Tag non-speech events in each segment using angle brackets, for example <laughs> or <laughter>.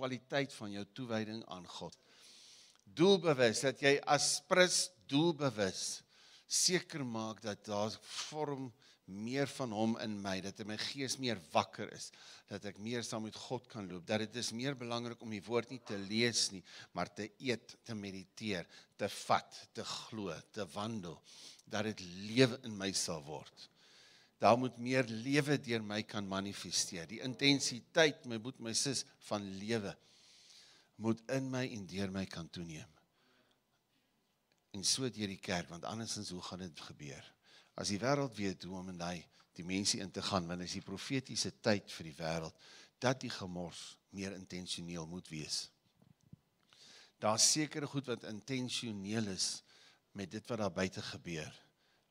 kwaliteit van jou toewyding aan God. Doelbewus dat jy as prins doelbewus seker maak dat daar vorm meer van hom in my, dat my gees meer wakker is, dat ek meer saam met God kan loop, dat dit is meer belangrik om die woord nie te lees nie, maar te eet, te mediteer, te vat, te glo, te wandel, dat dit lewe in my sal word. Daar moet meer lewe deur my kan manifesteer. Die intensiteit, my moet my sis van lewe moet in my en deur my kan toeneem. En so deur die kerk, want andersins hoe gaan dit gebeur? as die wêreld weet hoe om in daai dimensie in te gaan wanneer is die profetiese tyd vir die wêreld dat die gemors meer intentioneel moet wees. Daar's sekere goed wat intentioneel is met dit wat daar buite gebeur.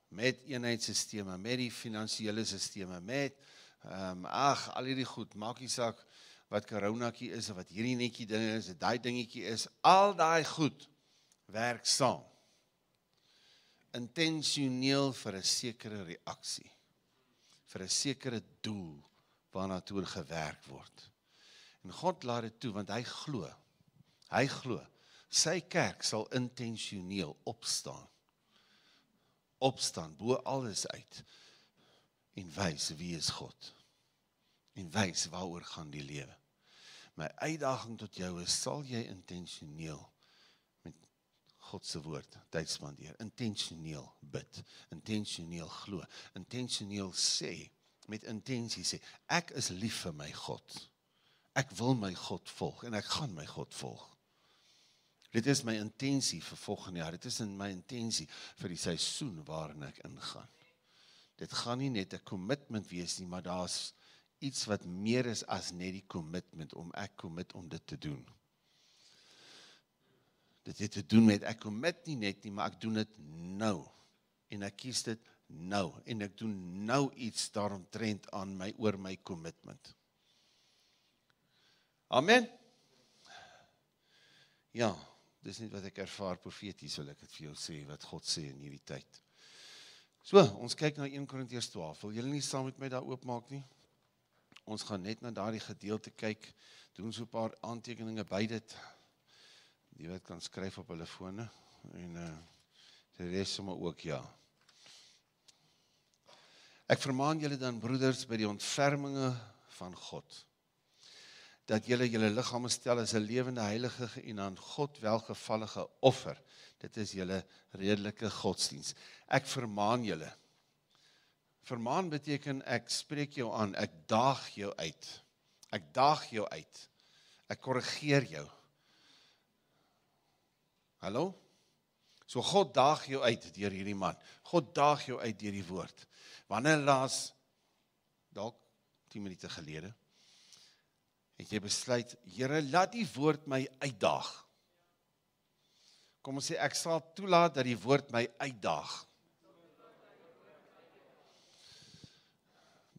Met eenheidsstelsels, met die finansiële stelsels, met ehm um, ag, al hierdie goed, maak nie saak wat koronakie is of wat hierdie netjie ding is, daai dingetjie is, al daai goed werk saam intentioneel vir 'n sekere reaksie vir 'n sekere doel waarna toe gewerk word. En God laat dit toe want hy glo. Hy glo sy kerk sal intentioneel opstaan. Opstaan bo alles uit en wys wie is God. En wys waaroor gaan die lewe. My uitdaging tot jou is sal jy intentioneel God se woord tyd spandeer, intentioneel bid, intentioneel glo, intentioneel sê met intensie sê ek is lief vir my God. Ek wil my God volg en ek gaan my God volg. Dit is my intensie vir volgende jaar. Dit is in my intensie vir die seisoen waarin ek ingaan. Dit gaan nie net 'n kommitment wees nie, maar daar's iets wat meer is as net die kommitment om ek commit om dit te doen. Dit het te doen met ek commit nie net nie, maar ek doen dit nou. En ek kies dit nou en ek doen nou iets daaromtrent aan my oor my kommitment. Amen. Ja, dis net wat ek ervaar profeties wil ek dit vir jou sê wat God sê in hierdie tyd. So, ons kyk na 1 Korintiërs 12. Wil julle nie saam met my daar oopmaak nie? Ons gaan net na daardie gedeelte kyk, doen so 'n paar aantekeninge by dit die wat kan skryf op hulle fone en uh die res sommer ook ja. Ek vermaan julle dan broeders by die ontferminge van God dat julle julle liggame stel as 'n lewende heilige en aan God welgevallige offer. Dit is julle redelike godsdiens. Ek vermaan julle. Vermaan beteken ek spreek jou aan, ek daag jou uit. Ek daag jou uit. Ek korrigeer jou. Hallo? So God daag jou uit deur hierdie man. God daag jou uit deur die woord. Wanneer laas dalk 10 minute gelede het jy besluit, Here, laat die woord my uitdaag. Kom ons sê ek sal toelaat dat die woord my uitdaag.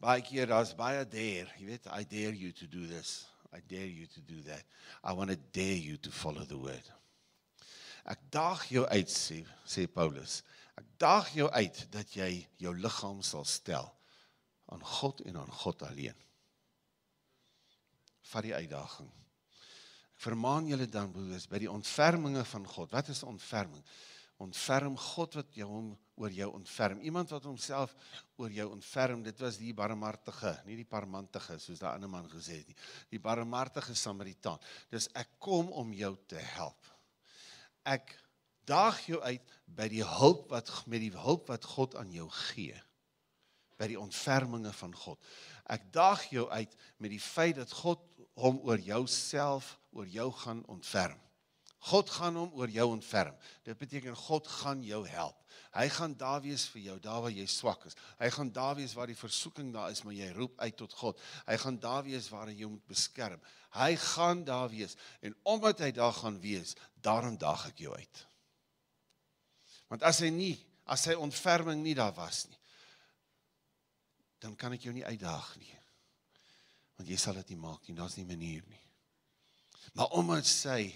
Baie keer daar's baie dare, jy weet, I dare you to do this. I dare you to do that. I want to dare you to follow the word. Ek daag jou uit sê sê Paulus. Ek daag jou uit dat jy jou liggaam sal stel aan God en aan God alleen. Vat die uitdaging. Ek vermaan julle dan broers by die ontferminge van God. Wat is ontferming? Ontferm God wat jou hom oor jou ontferm. Iemand wat homself oor jou ontferm, dit was die barmhartige, nie die parmantige soos daai ander man gesê het nie. Die barmhartige Samaritaan. Dis ek kom om jou te help ek daag jou uit by die hulp wat met die hulp wat God aan jou gee by die ontferminge van God. Ek daag jou uit met die feit dat God hom oor jouself oor jou gaan ontferm. God gaan hom oor jou ontferm. Dit beteken God gaan jou help. Hy gaan daar wees vir jou daar waar jy swak is. Hy gaan daar wees waar die versoeking daar is, maar jy roep uit tot God. Hy gaan daar wees waar hy jou moet beskerm. Hy gaan daar wees en omdat hy daar gaan wees, daarom daag ek jou uit. Want as hy nie, as sy ontferming nie daar was nie, dan kan ek jou nie uitdaag nie. Want jy sal dit nie maak nie, daar's nie manier nie. Maar omdat sy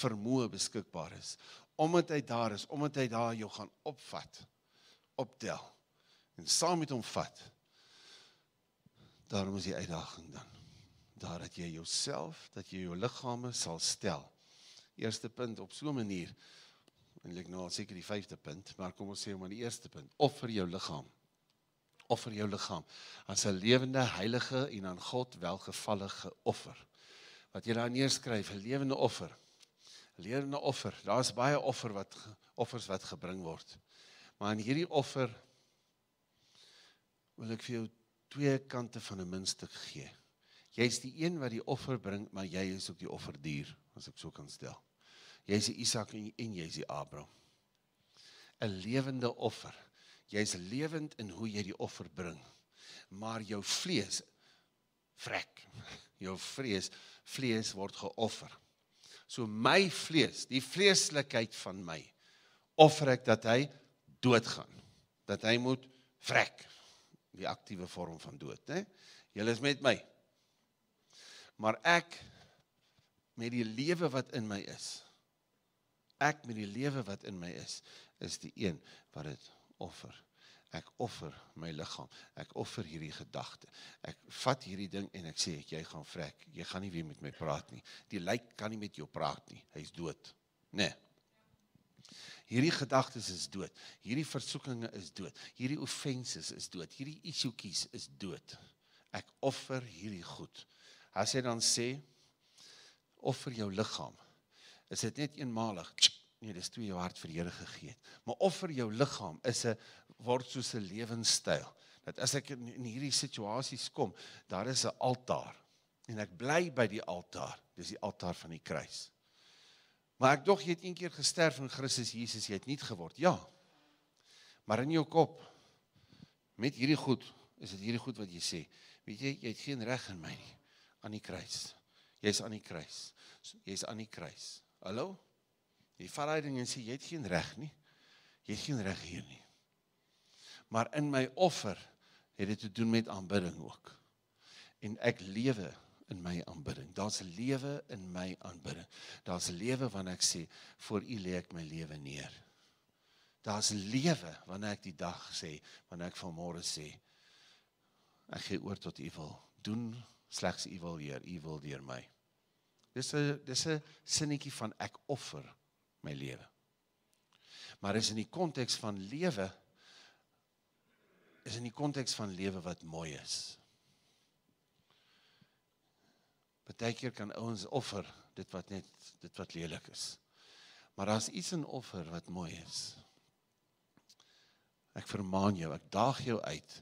vermoë beskikbaar is, omdat hy daar is, omdat hy daar jou gaan opvat, optel en saam met hom vat. Daarom is die uitdaging dan altaar dat jy jouself, dat jy jou liggame sal stel. Eerste punt op so 'n manier eintlik nou al seker die vyfde punt, maar kom ons sê maar die eerste punt. Offer jou liggaam. Offer jou liggaam as 'n lewende, heilige en aan God welgevallige offer. Wat jy daar neerskryf, 'n lewende offer. 'n Lewende offer. Daar's baie offer wat offers wat gebring word. Maar in hierdie offer wil ek vir jou twee kante van 'n muntstuk gee. Jy's die een wat die offer bring, maar jy is ook die offerdier, as ek so kan stel. Jy's die Isak en, en jy's die Abraham. 'n Lewende offer. Jy's lewend in hoe jy die offer bring. Maar jou vlees vrek. <laughs> Jou vlees vlees word geoffer. So my vlees, die vleeslikheid van my, offer ek dat hy doodgaan. Dat hy moet vrek. Die aktiewe vorm van dood, né? Julle is met my. Maar ek met die lewe wat in my is, ek met die lewe wat in my is, is die een wat dit offer. Ek offer my liggaam. Ek offer hierdie gedagte. Ek vat hierdie ding en ek sê jy gaan vrek. Jy gaan nie weer met my praat nie. Die lijk kan nie met jou praat nie. Hy's dood. Né? Nee. Hierdie gedagtes is dood. Hierdie versoekinge is dood. Hierdie offenses is dood. Hierdie issuetjies is dood. Ek offer hierdie goed. As hy dan sê offer jou liggaam is dit net eenmalig. Nee, dis toe jou hart vir die Here gegee het. Maar offer jou liggaam is 'n word soos 'n lewenstyl. Dat as ek in, in hierdie situasies kom, daar is 'n altaar en ek bly by die altaar. Dis die altaar van die kruis. Maar ek dog jy het een keer gesterf in Christus Jesus, jy het nie geword. Ja. Maar in jou kop met hierdie goed, is dit hierdie goed wat jy sê. Weet jy, jy het geen reg in my nie aan die kruis. Jy's aan die kruis. Jy's aan die kruis. Hallo? Jy vat daai ding en sê jy het geen reg nie. Jy het geen reg hier nie. Maar in my offer het dit te doen met aanbidding ook. En ek lewe in my aanbidding. Daar's 'n lewe in my aanbidding. Daar's 'n lewe wanneer ek sê voor U lê ek my lewe neer. Daar's 'n lewe wanneer ek die dag sê, wanneer ek vanmôre sê ek gee oor tot U wil. Doen slegs U wil, Heer, U wil deur my. Dis 'n dis 'n sinnetjie van ek offer my lewe. Maar is in die konteks van lewe is in die konteks van lewe wat mooi is. Partykeer kan ouens offer dit wat net dit wat lelik is. Maar daar's iets in offer wat mooi is. Ek vermaan jou, ek daag jou uit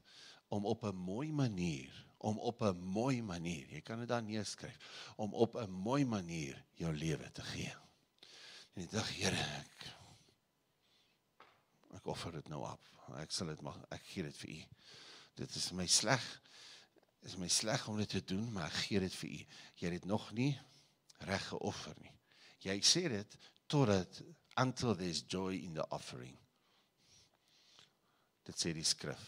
om op 'n mooi manier om op 'n mooi manier, jy kan dit dan neerskryf, om op 'n mooi manier jou lewe te gee. En ek dink, Here, ek ek offer dit nou op. Ek sal dit mag ek gee dit vir U. Dit is my sleg. Is my sleg om dit te doen, maar ek gee dit vir U. Jy het dit nog nie reg geoffer nie. Jy sê dit totdat until there's joy in the offering. Dit sê die skrif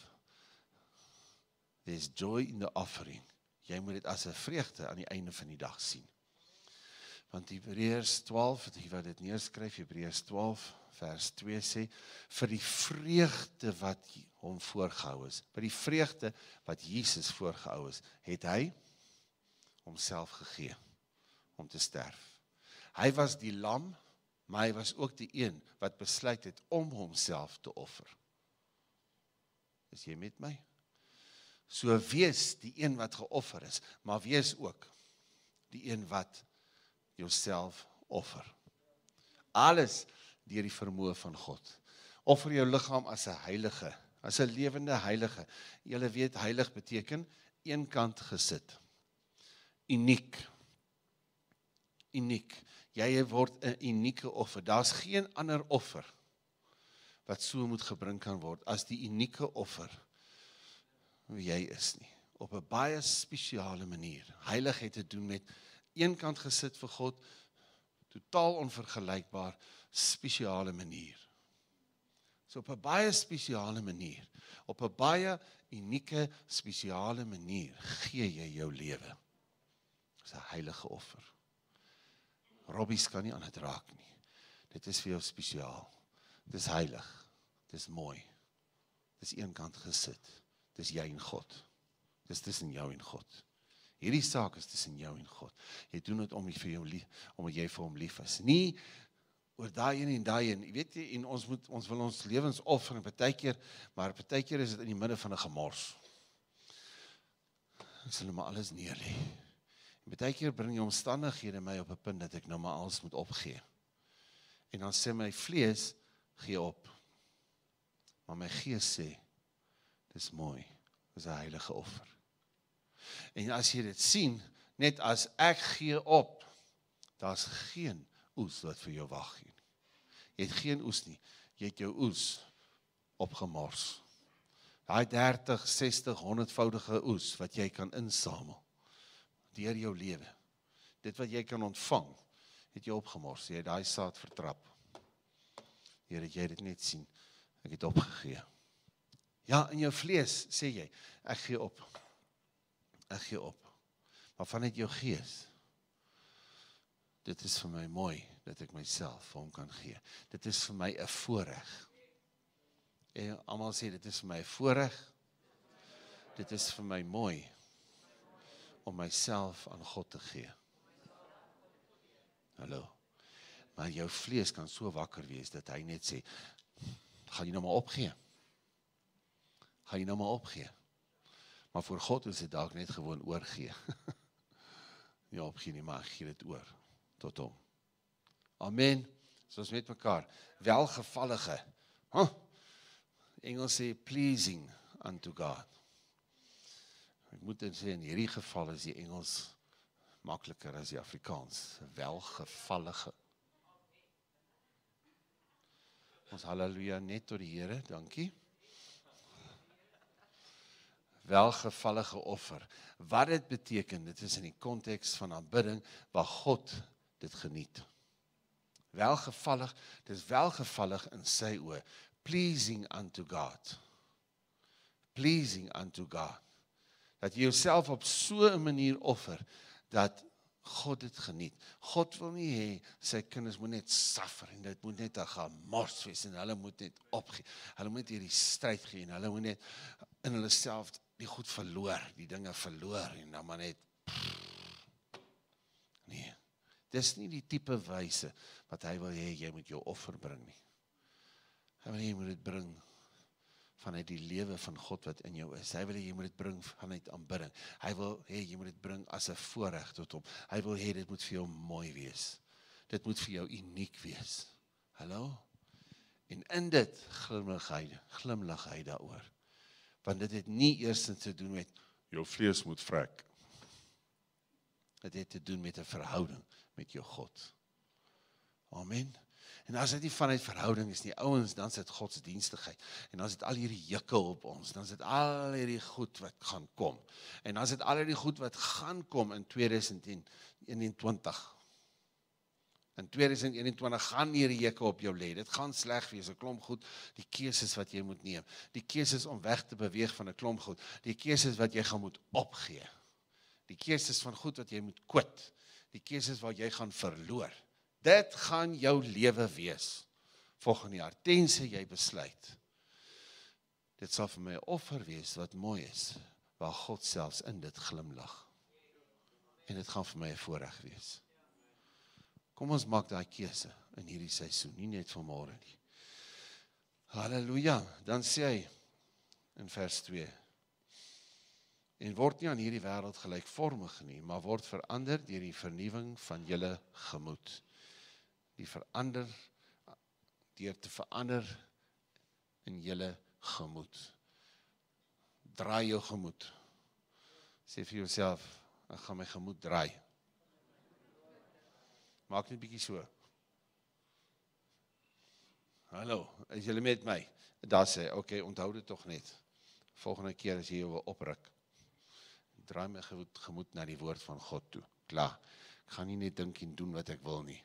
there's joy in the offering. Jy moet dit as 'n vreugde aan die einde van die dag sien. Want Hebreërs 12, dit wat dit neerskryf, Hebreërs 12 vers 2 sê vir die vreugde wat hom voorgehou is, vir die vreugde wat Jesus voorgehou is, het hy homself gegee om te sterf. Hy was die lam, maar hy was ook die een wat besluit het om homself te offer. Is jy met my? So wees die een wat geoffer is, maar wees ook die een wat jouself offer. Alles deur die vermoë van God. Offer jou liggaam as 'n heilige, as 'n lewende heilige. Jy weet heilig beteken eenkant gesit. Uniek. Uniek. Jy word 'n unieke offer. Daar's geen ander offer wat so moet gebring kan word as die unieke offer wie jy is nie op 'n baie spesiale manier. Heiligheid te doen met eenkant gesit vir God totaal onvergelykbaar spesiale manier. So op 'n baie spesiale manier, op 'n baie unieke spesiale manier gee jy jou lewe. Dis 'n heilige offer. Robbies kan nie aan dit raak nie. Dit is vir jou spesiaal. Dis heilig. Dis mooi. Dis eenkant gesit. Dis jy en God. Dis tussen jou en God. Hierdie saak is tussen jou en God. Jy doen dit om vir jou lief, omdat jy vir hom lief is. Nie oor daai een en daai een. Jy weet jy en ons moet ons wil ons lewens offer en partykeer, maar partykeer is dit in die midde van 'n gemors. Ons sal maar alles neer lê. En baie keer bring die omstandighede my op 'n punt dat ek nou maar alles moet opgee. En dan sê my vlees gee op. Maar my gees sê dis mooi. Dis 'n heilige offer. En as jy dit sien, net as ek gee op, daar's geen oes wat vir jou wag nie. Jy het geen oes nie. Jy het jou oes opgemors. Daai 30, 60, 100voudige oes wat jy kan insamel deur jou lewe. Dit wat jy kan ontvang, het jy opgemors. Jy het daai saad vertrap. Here, jy dit net sien. Ek het opgegee. Ja, in jou vlees sê jy, ek gee op. Ek gee op. Maar vanuit jou gees dit is vir my mooi dat ek myself vir hom kan gee. Dit is vir my 'n voorreg. En almal sê dit is vir my 'n voorreg. Dit is vir my mooi om myself aan God te gee. Hallo. Maar jou vlees kan so wakker wees dat hy net sê, gaan jy nou maar opgee. Gaan jy nou maar opgee. Maar vir God is dit dalk net gewoon oorgee. nie opgee nie, maar gee dit oor tot hom. Amen. Soos met mekaar, welgevallige. Huh? Engels sê pleasing unto God. Ek moet dit sê in hierdie geval is die Engels makliker as die Afrikaans. Welgevallige. Ons haleluja net tot die Here, dankie. Welgevallige offer. Wat dit beteken, dit is in die konteks van aanbidding waar God dit geniet. Welgevallig, dis welgevallig in sy oë, pleasing unto God. Pleasing unto God dat jy jouself op so 'n manier offer dat God dit geniet. God wil nie hê sy kinders moet net suffer en dit moet net 'n gemors wees en hulle moet net opgee. Hulle moet hierdie stryd gee en hulle moet net in hulle self die goed verloor, die dinge verloor en dan maar net Nee. Dis nie die tipe wyse wat hy wil hê jy moet jou offer bring nie. Hy wil hê jy moet dit bring vanuit die lewe van God wat in jou is. Hy wil hê jy moet dit bring vanuit aanbidding. Hy wil hê jy moet dit bring as 'n voorreg tot hom. Hy wil hê dit moet vir jou mooi wees. Dit moet vir jou uniek wees. Hallo? En in dit glimlag hy, glimlag hy daaroor. Want dit het nie eers te doen met jou vlees moet vrek. Dit het te doen met 'n verhouding met jou God. Amen. En as dit nie vanuit verhouding is nie, ouens, dan sit godsdienstigheid. En dan sit al hierdie jukke op ons, dan sit al hierdie goed wat gaan kom. En dan sit al hierdie goed wat gaan kom in 2021. In 2021 gaan hierdie jukke op jou lê. Dit gaan sleg wees, 'n klomp goed, die keuses wat jy moet neem. Die keuses om weg te beweeg van 'n klomp goed. Die keuses wat jy gaan moet opgee. Die keuses van goed wat jy moet kwit. Die keuses wat jy gaan verloor. Dit gaan jou lewe wees volgende jaar tensy jy besluit. Dit sal vir my 'n offer wees wat mooi is waar God selfs in dit glimlag. En dit gaan vir my 'n voorreg wees. Kom ons maak daai keuse in hierdie seisoen, nie net vir môre nie. Halleluja. Dan sê hy in vers 2 en word nie aan hierdie wêreld gelykvormig nie, maar word verander deur die vernuwing van julle gemoed die verander deur te verander in julle gemoed. Draai jou gemoed. Sê vir jouself, ek gaan my gemoed draai. Maak net bietjie so. Hallo, is julle met my? Daar sê, okay, onthou dit tog net. Volgende keer as jy jou opruk, draai my gemoed na die woord van God toe. Klaar. Ek gaan nie net dink en doen wat ek wil nie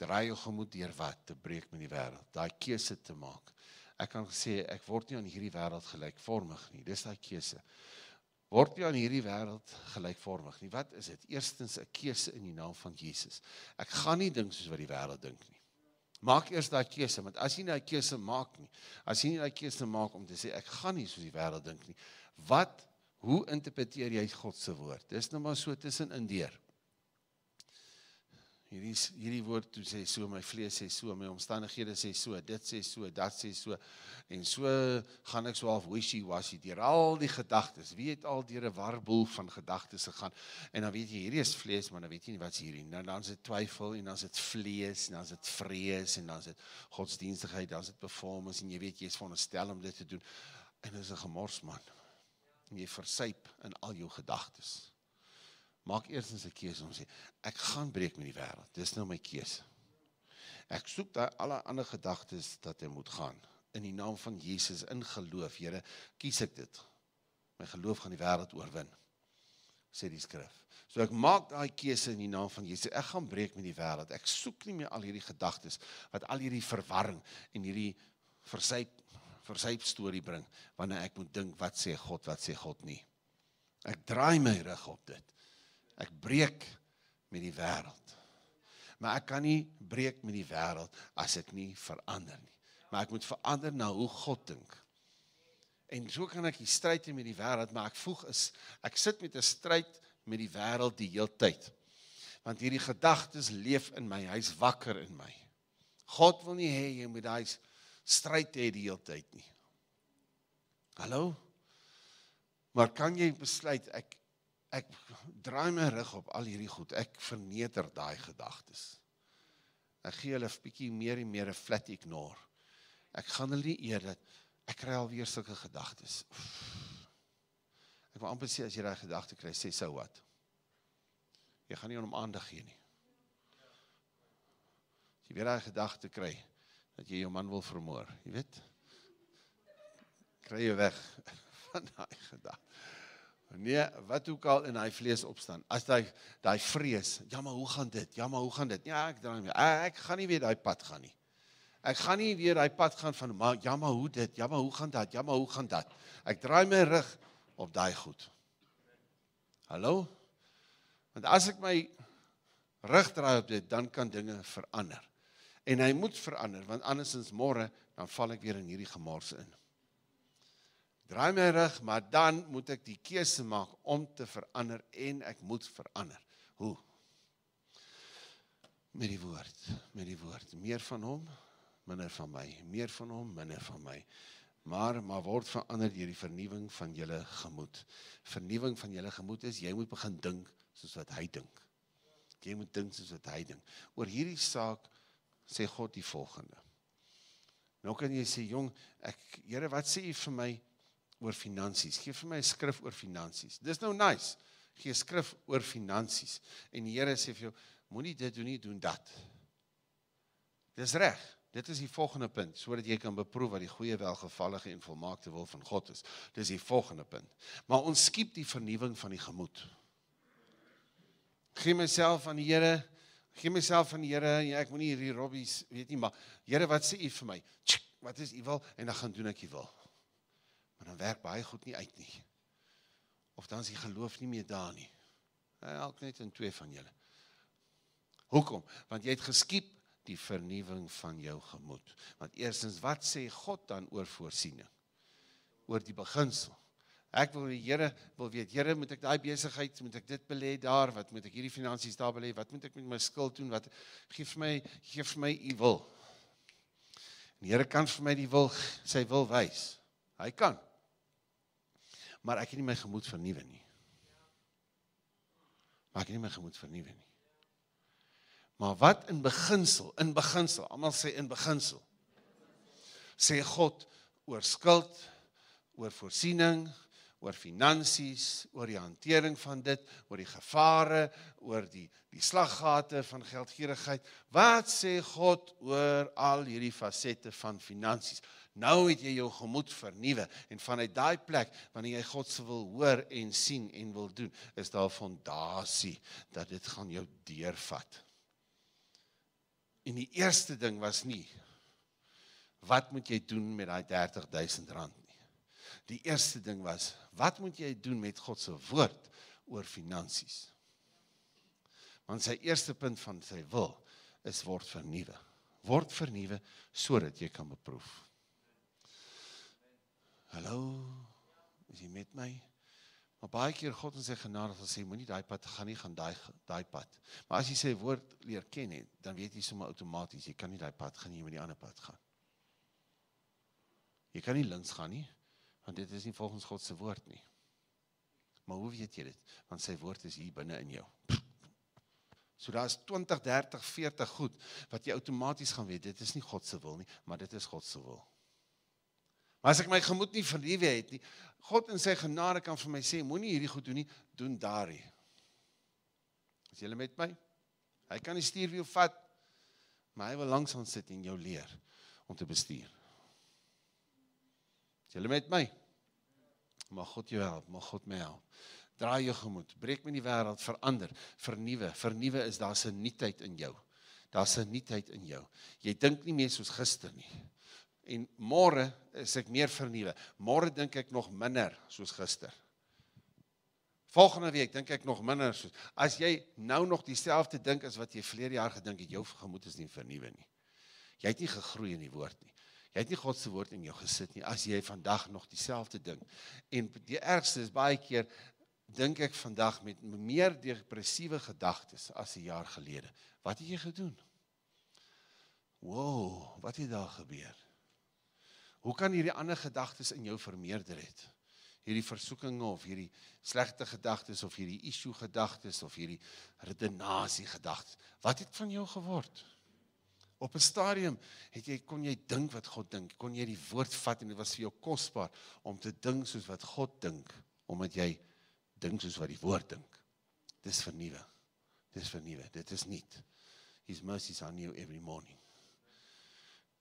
draai jou gemoed deur wat te breek met die wêreld, daai keuse te maak. Ek kan sê ek word nie aan hierdie wêreld gelykvormig nie. Dis daai keuse. Word nie aan hierdie wêreld gelykvormig nie. Wat is dit? Eerstens 'n keuse in die naam van Jesus. Ek gaan nie dink soos wat die wêreld dink nie. Maak eers daai keuse, want as jy nie daai keuse maak nie, as jy nie daai keuse maak om te sê ek gaan nie soos die wêreld dink nie, wat Hoe interpreteer jy God se woord? Dis nou maar so tussen in deur. Hierdie hierdie woord toe sê so my vlees sê so my omstandighede sê so dit sê so dat sê so. En so gaan ek so half wishy washy deur al die gedagtes. Wie het al deur 'n warboel van gedagtes gegaan en dan weet jy hierdie is vlees maar dan weet jy nie wat's hierdie nou dan is dit twyfel en dan is dit vlees en dan is dit vrees en dan is dit godsdienstigheid dan is dit performance en jy weet jy is veronderstel om dit te doen. En dit is 'n gemors man. En jy versuip in al jou gedagtes maak eers 'n keuse om sê ek gaan breek met die wêreld. Dis nou my keuse. Ek soek daai alle ander gedagtes dat hy moet gaan in die naam van Jesus in geloof. Here, kies ek dit. My geloof gaan die wêreld oorwin. sê die skrif. So ek maak daai keuse in die naam van Jesus. Ek gaan breek met die wêreld. Ek soek nie meer al hierdie gedagtes wat al hierdie verwarring en hierdie versyp versyp storie bring wanneer ek moet dink wat sê God, wat sê God nie. Ek draai my rug op dit. Ek breek met die wêreld. Maar ek kan nie breek met die wêreld as ek nie verander nie. Maar ek moet verander na hoe God dink. En so kan ek die stryd hê met die wêreld, maar ek voeg is ek sit met 'n stryd met die wêreld die hele tyd. Want hierdie gedagtes leef in my, hy's wakker in my. God wil nie hê jy moet daai stryd hê die hele tyd nie. Hallo? Maar kan jy besluit ek ek draai my rug op al hierdie goed. Ek verneder daai gedagtes. Ek gee hulle 'n bietjie meer en meer 'n flat ignore. Ek gaan hulle nie eer dat ek kry al weer sulke gedagtes. Ek wil amper sê as jy daai gedagte kry, sê sou wat. Jy gaan nie aan hom aandag gee nie. As jy weer daai gedagte kry dat jy jou man wil vermoor, jy weet? Kry jy weg <laughs> van daai gedagte. Nee, wat ook al in hy vlees opstaan. As hy daai vrees, ja maar hoe gaan dit? Ja maar hoe gaan dit? Ja, ek draai my. Ek gaan nie weer daai pad gaan nie. Ek gaan nie weer daai pad gaan van maar ja maar hoe dit? Ja maar hoe gaan dit? Ja maar hoe gaan dit? Ek draai my rug op daai goed. Hallo? Want as ek my rug draai op dit, dan kan dinge verander. En hy moet verander want andersins môre dan val ek weer in hierdie gemors in draai my rug, maar dan moet ek die keuse maak om te verander en ek moet verander. Hoe? Met die woord, met die woord. Meer van hom, minder van my. Meer van hom, minder van my. Maar maar word verander deur die vernuwing van julle gemoed. Vernuwing van julle gemoed is jy moet begin dink soos wat hy dink. Jy moet dink soos wat hy dink. Oor hierdie saak sê God die volgende. Nou kan jy sê jong, ek Here, wat sê u vir my oor finansies. Geef vir my 'n skrif oor finansies. Dis nou nice. Gee 'n skrif oor finansies. En die Here sê vir jou, moenie dit doen nie, doen dat. Dis reg. Dit is die volgende punt sodat jy kan beproef wat die goeie welgevallige en volmaakte wil van God is. Dis die volgende punt. Maar ons skiep die vernuwing van die gemoed. Gee myself aan die Here. Gee myself aan die Here. Ja, ek moenie hierdie robbies, weet nie, maar Here, wat sê U vir my? Wat is U wil? En dan gaan doen ek U wil. Maar dan werk baie goed nie uit nie. Of dan is die geloof nie meer daar nie. Elk net in twee van julle. Hoekom? Want jy het geskiep die vernuwing van jou gemoed. Want eerstens, wat sê God dan oor voorsiening? Oor die beginsel. Ek wil die Here wil weet, Here, moet ek daai besigheid, moet ek dit belê daar, wat moet ek hierdie finansies daar belê, wat moet ek met my skuld doen? Wat gee vir my, gee vir my u wil. Die Here kan vir my die wil, sy wil wys. Hy kan maar ek het nie my gemoed vernuwe nie. Maar ek het nie my gemoed vernuwe nie. Maar wat in beginsel, in beginsel, almal sê in beginsel. Sê God oor skuld, oor voorsiening, oor finansies, oor die hantering van dit, oor die gevare, oor die die slaggate van geldgierigheid. Wat sê God oor al hierdie fasette van finansies? Nou het jy jou gemoed vernuwe en vanuit daai plek wanneer jy God se wil hoor en sien en wil doen, is daar fondasie dat dit gaan jou deurvat. En die eerste ding was nie wat moet jy doen met daai 30000 rand nie. Die eerste ding was wat moet jy doen met God se woord oor finansies? Want sy eerste punt van sy wil is word vernuwe. Word vernuwe sodat jy kan beproef. Hallo. Is jy met my? Maar baie keer God in sy genade sal sê moenie daai pad gaan nie, gaan daai daai pad. Maar as jy sy woord leer ken het, dan weet jy sommer outomaties jy kan nie daai pad gaan nie, jy moet die ander pad gaan. Jy kan nie links gaan nie, want dit is nie volgens God se woord nie. Maar hoe weet jy dit? Want sy woord is hier binne in jou. So daar is 20, 30, 40 goed wat jy outomaties gaan weet. Dit is nie God se wil nie, maar dit is God se wil. As ek my gemoed nie vernuwe het nie, God in sy genade kan vir my sê, moenie hierdie goed doen nie, doen daardie. Is julle met my? Hy kan die stuurwiel vat, maar hy wil langs aan sit en jou leer om te bestuur. Is julle met my? Mag God jou help, mag God my help. Draai jou gemoed, breek met die wêreld, verander, vernuwe. Vernuwe is daar's 'n nuutheid in jou. Daar's 'n nuutheid in jou. Jy dink nie meer soos gister nie en môre is ek meer vernuwe. Môre dink ek nog minder soos gister. Volgende week dink ek nog minder soos as jy nou nog dieselfde dink as wat jy verlede jaar gedink het, jou gemoed is nie vernuwe nie. Jy het nie gegroei in die woord nie. Jy het nie God se woord in jou gesit nie as jy vandag nog dieselfde dink. En die ergste is baie keer dink ek vandag met meer depressiewe gedagtes as 'n jaar gelede. Wat het jy gedoen? Wow, wat het daar gebeur? Hoe kan hierdie ander gedagtes in jou vermeerder het? Hierdie versoekinge of hierdie slegte gedagtes of hierdie issue gedagtes of hierdie redenasie gedagtes. Wat het van jou geword? Op 'n stadium het jy kon jy dink wat God dink. Kon jy die woord vat en dit was vir jou kosbaar om te dink soos wat God dink omdat jy dink soos wat die woord dink. Dis vernuwe. Dis vernuwe. Dit is nie. His mercies are new every morning.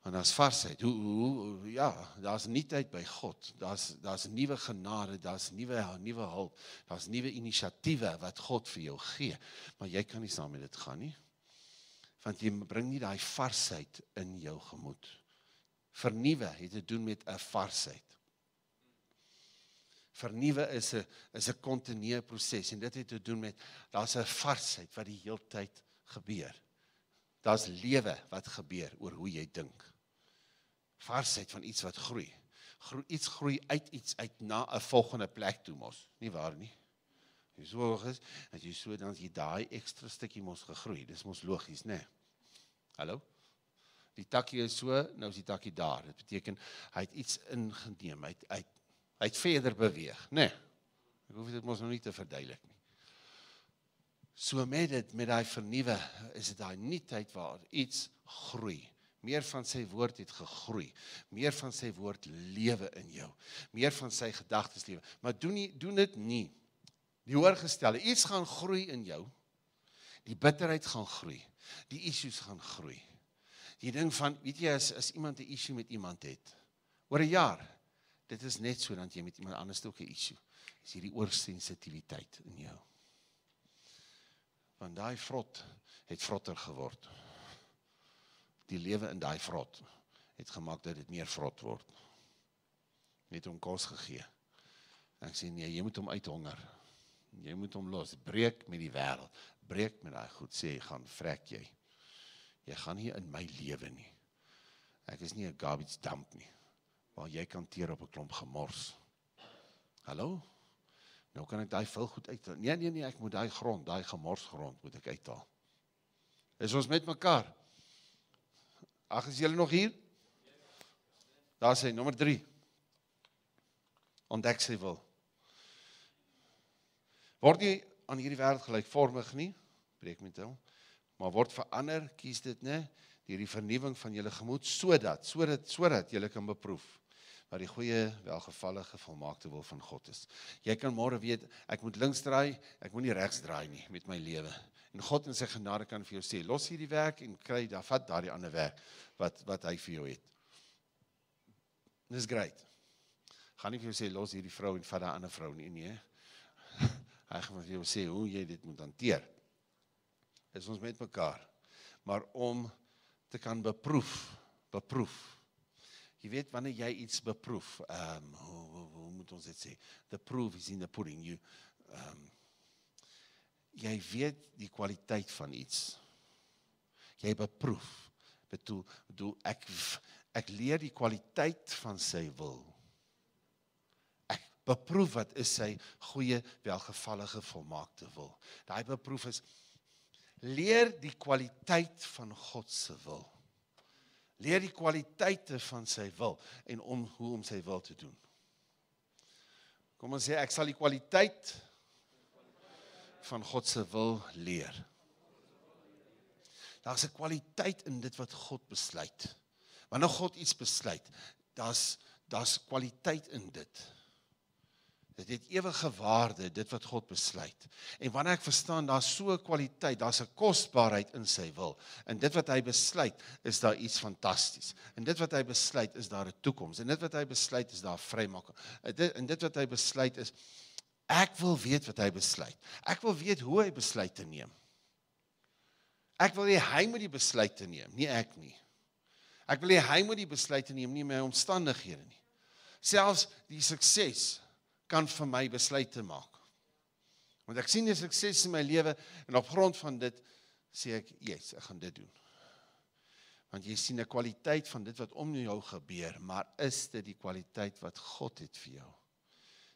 En daar's varsheid. Hoe, hoe ja, daar's nuutheid by God. Daar's daar's nuwe genade, daar's nuwe nuwe hulp, daar's nuwe inisiatiewe wat God vir jou gee. Maar jy kan nie saam met dit gaan nie. Want jy bring nie daai varsheid in jou gemoed. Vernuwe het te doen met 'n varsheid. Vernuwe is 'n is 'n kontinuerlike proses en dit het te doen met daar's 'n varsheid wat die heeltyd gebeur. Daar's lewe wat gebeur oor hoe jy dink varsheid van iets wat groei. Groei iets groei uit iets uit na 'n volgende plek toe mos. Nie waar nie? Jy so is, as jy so dan jy daai ekstra stukkie mos gegroei. Dis mos logies, né? Nee. Hallo? Die takkie is so, nou is die takkie daar. Dit beteken hy het iets ingeneem. Hy het hy het, hy het verder beweeg, né? Nee. Ek hoef dit mos nog nie te verduidelik nie. So met dit met daai vernuwe is dit daai nuutheid waar iets groei meer van sy woord het gegroei. Meer van sy woord lewe in jou. Meer van sy gedagtes lewe. Maar doen nie doen dit nie. Die hoorgestelde, iets gaan groei in jou. Die bitterheid gaan groei. Die issues gaan groei. Die ding van, weet jy as as iemand 'n issue met iemand het oor 'n jaar, dit is net so dan jy met iemand anders ook 'n issue. Is hierdie oorsensitiwiteit in jou. Want daai vrot het vrotter geword die lewe in daai vrot het gemaak dat dit meer vrot word. Net hom kos gegee. Ek sê nee, jy moet hom uithonger. Jy moet hom los. Breek met die wêreld. Breek met daai goed sê gaan vrek jy. Jy gaan nie in my lewe nie. Ek is nie 'n garbage dump nie. Waar jy kan teer op 'n klomp gemors. Hallo? Nou kan ek daai vul goed uit. Nee nee nee, ek moet daai grond, daai gemors grond moet ek uithaal. Is ons met mekaar? Ag, is julle nog hier? Daar sê nommer 3. Ontdek sy wil. Word jy aan hierdie wêreld gelykvormig nie? Breek met hom. Maar word verander, kies dit nê, deur die vernuwing van julle gemoed sodat sodat sodat julle kan beproef wat die goeie, welgevallige, volmaakte wil van God is. Jy kan môre weet ek moet links draai, ek moet nie regs draai nie met my lewe. En God in sy genade kan vir jou sê, los hierdie werk en kry dan vat daardie ander werk wat wat hy vir jou het. Dis great. Gaan nie vir jou sê los hierdie vrou en vat daai ander vrou nie, nee. <laughs> Hy gaan vir jou sê hoe jy dit moet hanteer. Is ons met mekaar. Maar om te kan beproef, beproef. Jy weet wanneer jy iets beproef, ehm um, hoe, hoe, hoe moet ons dit sê? The proof is in the pudding. You ehm um, jy weet die kwaliteit van iets. Jy beproef. Bedoel, bedoel ek ek leer die kwaliteit van sy wil. Ek Beproef wat is sy goeie, welgevallige, volmaakte wil. Daai beproef is leer die kwaliteit van God se wil. Leer die kwaliteite van sy wil en om hoe om sy wil te doen. Kom ons sê ek sal die kwaliteit van God se wil leer. Daar's 'n kwaliteit in dit wat God besluit. Wanneer God iets besluit, daar's daar's kwaliteit in dit. Dit het ewige waarde dit wat God besluit. En wanneer ek verstaan daar's so 'n kwaliteit, daar's 'n kosbaarheid in sy wil. En dit wat hy besluit, is daar iets fantasties. En dit wat hy besluit is daar 'n toekoms. En dit wat hy besluit is daar vrymaak. En dit wat hy besluit is ek wil weet wat hy besluit. Ek wil weet hoe hy besluit te neem. Ek wil hê hy moet die besluit te neem, nie ek nie. Ek wil hê hy moet die besluit neem, nie my omstandighede nie. Selfs die sukses kan vir my besluite maak. Want ek sien die sukses in my lewe en op grond van dit sê ek, "Yes, ek gaan dit doen." Want jy sien 'n kwaliteit van dit wat om jou gebeur, maar is dit die kwaliteit wat God het vir jou?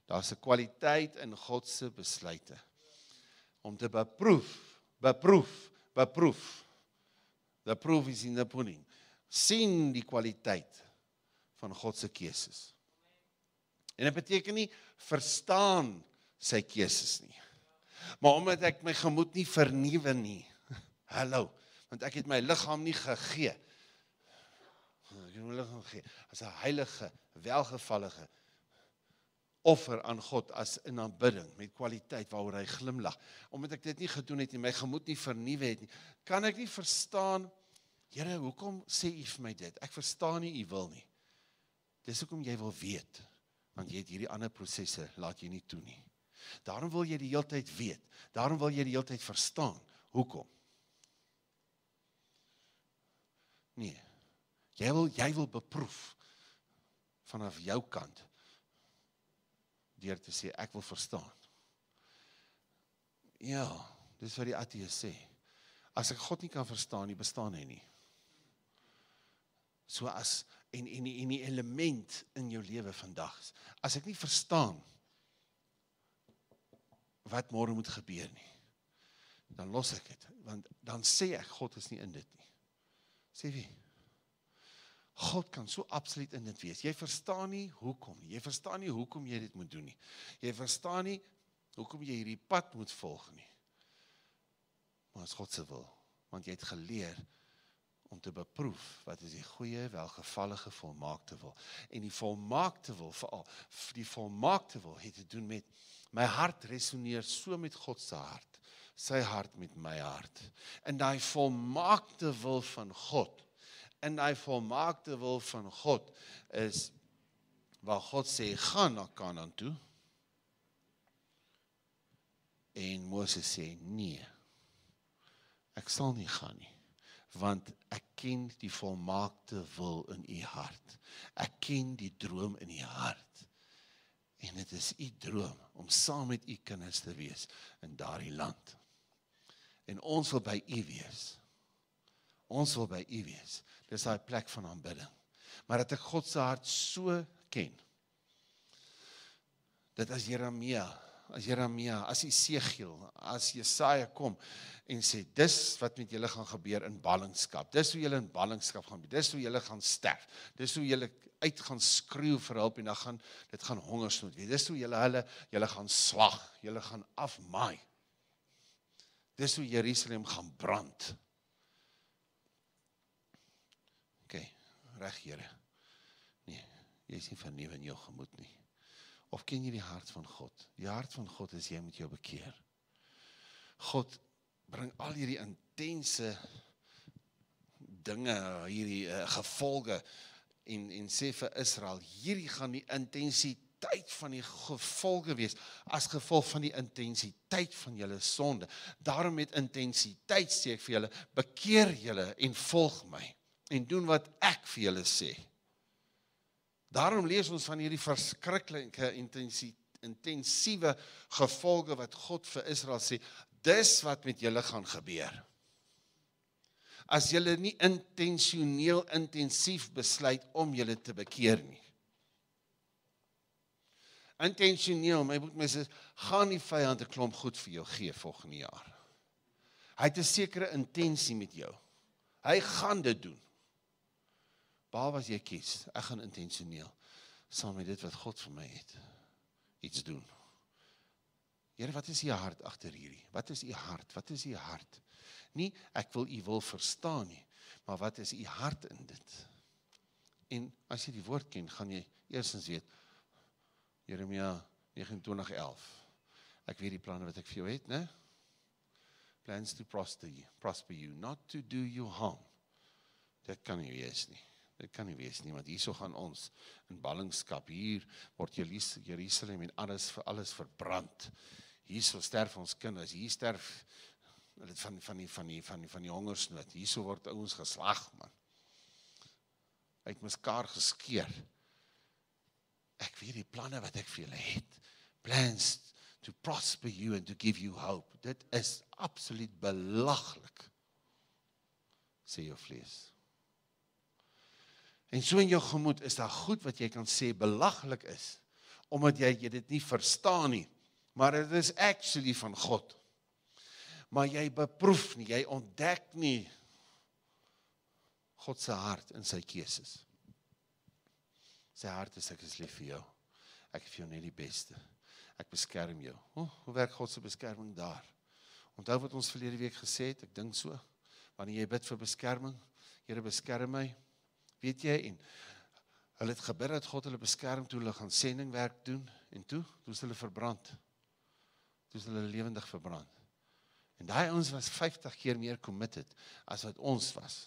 Daar's 'n kwaliteit in God se besluite om te beproef, beproef, beproef. The proof is in the pudding sien die kwaliteit van God se keuses. En dit beteken nie verstaan sy keuses nie. Maar omdat ek my gemoed nie vernuwe nie. <laughs> Hallo, want ek het my liggaam nie gegee. Ek het my liggaam gegee as 'n heilige, welgevallige offer aan God as in aanbidding met kwaliteit waaroor hy glimlag. Omdat ek dit nie gedoen het en my gemoed nie vernuwe het nie, kan ek nie verstaan Here, hoekom sê U vir my dit? Ek verstaan nie U wil nie. Dis hoekom jy wil weet, want jy het hierdie ander prosesse laat jy nie toe nie. Daarom wil jy die hele tyd weet. Daarom wil jy die hele tyd verstaan. Hoekom? Nee. Jy wil jy wil beproef vanaf jou kant deur te sê ek wil verstaan. Ja, dis wat die ateë sê. As ek God nie kan verstaan nie, bestaan hy nie so as en en die, en die element in jou lewe vandag. As ek nie verstaan wat môre moet gebeur nie, dan los ek dit want dan sê ek God is nie in dit nie. Sê wie? God kan so absoluut in dit wees. Jy verstaan nie hoekom nie. Jy verstaan nie hoekom jy dit moet doen nie. Jy verstaan nie hoekom jy hierdie pad moet volg nie. Maar dit is God se wil, want jy het geleer om te beproef wat is die goeie, welgevallige, volmaakte wil. En die volmaakte wil veral die volmaakte wil het te doen met my hart resoneer so met God se hart, sy hart met my hart. En daai volmaakte wil van God, en daai volmaakte wil van God is waar God sê gaan na Kanaan toe. En Moses sê nee. Ek sal nie gaan nie want ek ken die volmaakte wil in u hart. Ek ken die droom in u hart. En dit is u droom om saam met u kinders te wees in daardie land. En ons wil by u wees. Ons wil by u wees. Dis daai plek van aanbidding. Maar dat ek God se hart so ken. Dit as Jeremia as Jeremia, as Esegiel, as Jesaja kom en sê dis wat met julle gaan gebeur in ballingskap. Dis hoe julle in ballingskap gaan wees. Dis hoe julle gaan sterf. Dis hoe julle uit gaan skreeu vir hulp en dan gaan dit gaan hongersnood wees. Dis hoe julle hulle julle gaan slag, julle gaan afmaai. Dis hoe Jerusalem gaan brand. OK, reg Here. Nee, jy is nie vernuwe in jou gemoed nie. Of ken jy die hart van God? Die hart van God is jy moet jou bekeer. God bring al hierdie intense dinge, hierdie uh, gevolge en en sê vir Israel, hierdie gaan die intensiteit van die gevolge wees as gevolg van die intensiteit van julle sonde. Daarom met intensiteit sê ek vir julle, bekeer julle en volg my en doen wat ek vir julle sê. Daarom lees ons van hierdie verskriklike intensiewe gevolge wat God vir Israel sê, dis wat met julle gaan gebeur. As julle nie intentioneel intensief besluit om julle te bekeer nie. intentioneel, my moet mense gaan die vyand 'n klomp goed vir jou gee volgende jaar. Hy het 'n sekere intensie met jou. Hy gaan dit doen. Behalwe as jy kies, ek gaan intentioneel saam met dit wat God vir my het iets doen. Here, wat is u hart agter hierdie? Wat is u hart? Wat is u hart? Nie ek wil u wil verstaan nie, maar wat is u hart in dit? En as jy die woord ken, gaan jy eersins weet Jeremia 29:11. Ek weet die planne wat ek vir jou het, né? Plans to prosper you, prosper you, not to do you harm. Dit kan nie wees nie. Dit kan nie wees nie want hierso gaan ons in ballingskap hier word Jerusalem en alles vir alles verbrand. Hierso sterf ons kinders, hier sterf hulle van van die van die van die van die hongersnood. Hierso word ouens geslag man. Uit mekaar geskeur. Ek weet die planne wat ek vir julle het. Plans to prosper you and to give you hope. Dit is absoluut belaglik. Sê jou vlees. En so in jou gemoed is daar goed wat jy kan sê belaglik is omdat jy, jy dit nie verstaan nie. Maar dit is actually van God. Maar jy beproef nie, jy ontdek nie God se hart in sy keuses. Sy hart is ek is lief vir jou. Ek gee jou net die beste. Ek beskerm jou. O, hoe werk God se beskerming daar? Onthou wat ons verlede week gesê het, ek dink so. Wanneer jy bid vir beskerming, Here beskerm my. Weet jy en hulle het gebid dat God hulle beskerm toe hulle gaan sendingwerk doen en toe, toe is hulle verbrand. Toe is hulle lewendig verbrand. En daai ouens was 50 keer meer committed as wat ons was.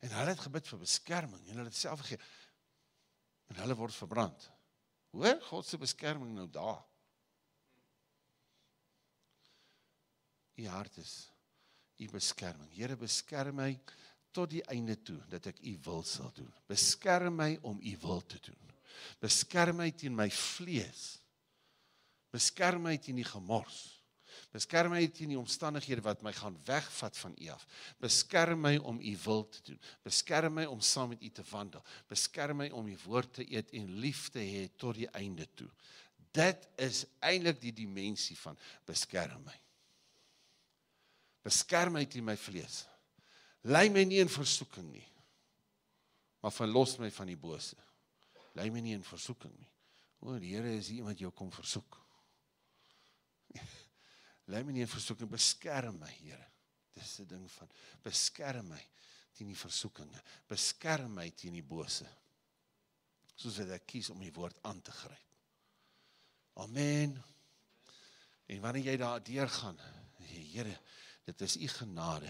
En hulle het gebid vir beskerming en hulle het self gegee. En hulle word verbrand. Hoor God se beskerming nou daar. U hart is u beskerming. Here beskerm my tot die einde toe dat ek u wil sal doen. Beskerm my om u wil te doen. Beskerm my teen my vlees. Beskerm my teen die gemors. Beskerm my teen die omstandighede wat my gaan wegvat van u af. Beskerm my om u wil te doen. Beskerm my om saam met u te wandel. Beskerm my om u woord te eet en lief te hê tot die einde toe. Dit is eintlik die dimensie van beskerm my. Beskerm my teen my vlees. Lei my nie in versoeking nie. Maar verlos my van die bose. Lei my nie in versoeking nie. O, die Here is hier wat jou kom versoek. <laughs> Lei my nie in versoeking, beskerm my, Here. Dis 'n ding van beskerm my teen die versoekinge. Beskerm my teen die bose. Soos wat ek kies om die woord aan te gryp. Amen. En wanneer jy daar deurgaan, Here, dit is u genade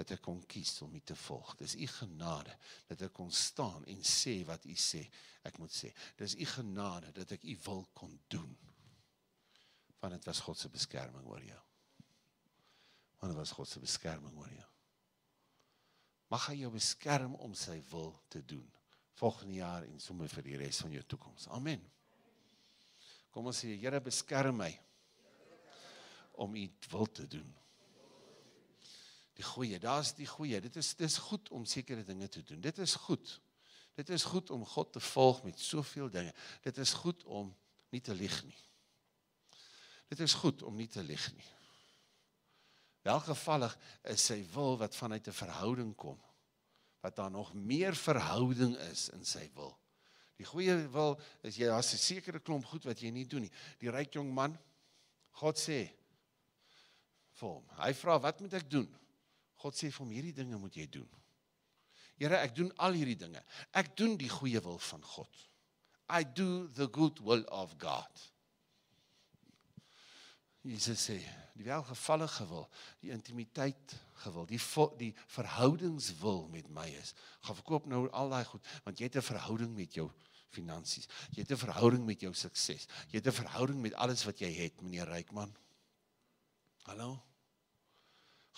dat ek kon kies om U te volg. Dis U genade dat ek kon staan en sê wat U sê ek moet sê. Dis U genade dat ek U wil kon doen. Want dit was God se beskerming oor jou. Want dit was God se beskerming oor jou. Mag hy jou beskerm om sy wil te doen volgende jaar en sommer vir die res van jou toekoms. Amen. Kom ons sê Here beskerm my om U wil te doen die goeie. Daar's die goeie. Dit is dis goed om sekere dinge te doen. Dit is goed. Dit is goed om God te volg met soveel dinge. Dit is goed om nie te lieg nie. Dit is goed om nie te lieg nie. Welgevallig is sy wil wat vanuit 'n verhouding kom. Wat daar nog meer verhouding is in sy wil. Die goeie wil is jy daar's 'n sekere klomp goed wat jy nie doen nie. Die ryk jong man God sê vir hom. Hy vra wat moet ek doen? God sê vir hom hierdie dinge moet jy doen. Here, ek doen al hierdie dinge. Ek doen die goeie wil van God. I do the good will of God. Jesus sê, die welgevallige wil, die intimiteit gewil, die die verhoudingswil met my is. Gaan verkoop nou al daai goed want jy het 'n verhouding met jou finansies. Jy het 'n verhouding met jou sukses. Jy het 'n verhouding met alles wat jy het, meneer Rykman. Hallo